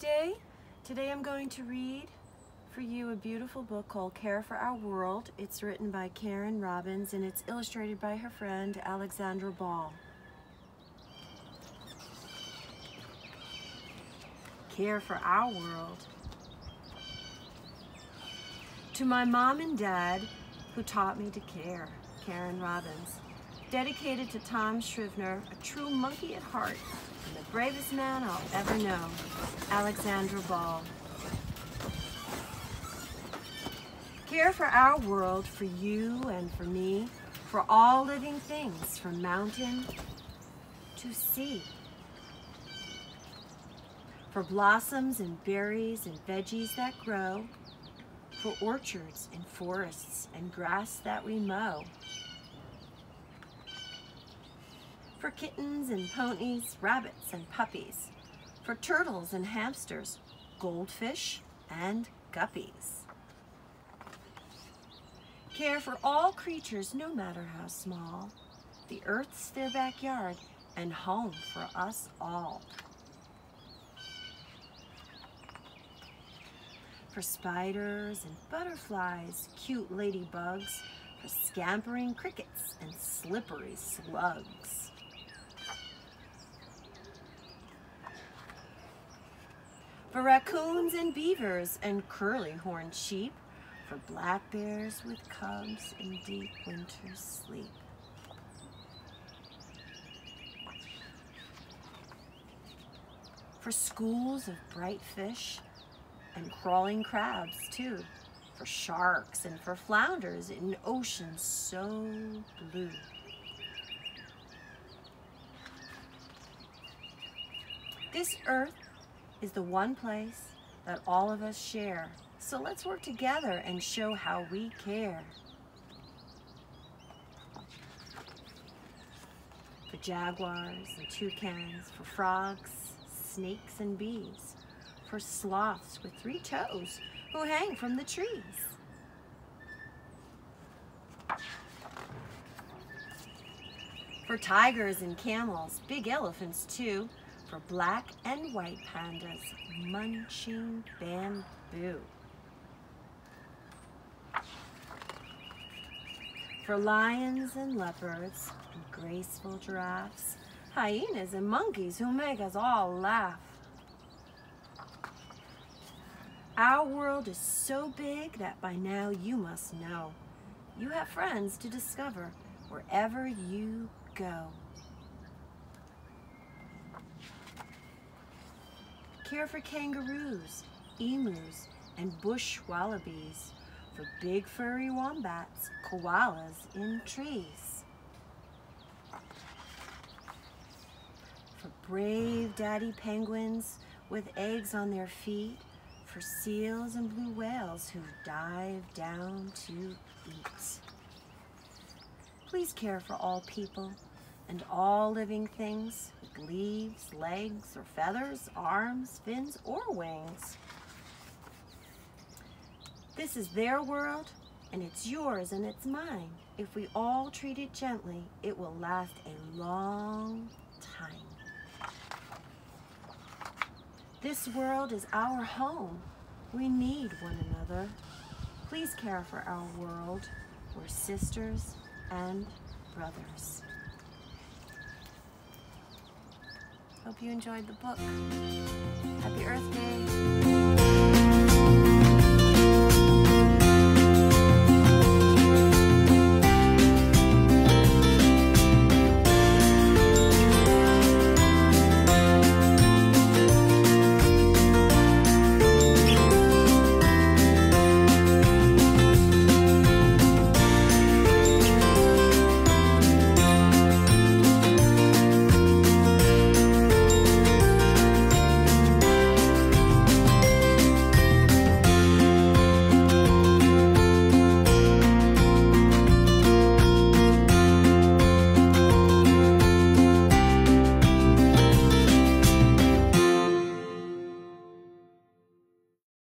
day. Today I'm going to read for you a beautiful book called Care for Our World. It's written by Karen Robbins and it's illustrated by her friend Alexandra Ball. Care for Our World. To my mom and dad who taught me to care, Karen Robbins. Dedicated to Tom Scrivener, a true monkey at heart the bravest man I'll ever know, Alexandra Ball. Care for our world, for you and for me, for all living things, from mountain to sea. For blossoms and berries and veggies that grow, for orchards and forests and grass that we mow. For kittens and ponies, rabbits and puppies, for turtles and hamsters, goldfish and guppies. Care for all creatures, no matter how small. The earth's their backyard and home for us all. for spiders and butterflies, cute ladybugs, for scampering crickets and slippery slugs. For raccoons and beavers and curly-horned sheep, for black bears with cubs in deep winter sleep. For schools of bright fish and crawling crabs too, for sharks and for flounders in oceans so blue. This earth is the one place that all of us share. So let's work together and show how we care. For jaguars and toucans, for frogs, snakes and bees, for sloths with three toes who hang from the trees. For tigers and camels, big elephants too, for black and white pandas munching bamboo. For lions and leopards and graceful giraffes, hyenas and monkeys who make us all laugh. Our world is so big that by now you must know. You have friends to discover wherever you go. Care for kangaroos, emus, and bush wallabies, for big furry wombats, koalas in trees. For brave daddy penguins with eggs on their feet, for seals and blue whales who dive down to eat. Please care for all people and all living things with leaves, legs, or feathers, arms, fins, or wings. This is their world, and it's yours and it's mine. If we all treat it gently, it will last a long time. This world is our home. We need one another. Please care for our world. We're sisters and brothers. Hope you enjoyed the book. Happy Earth Day.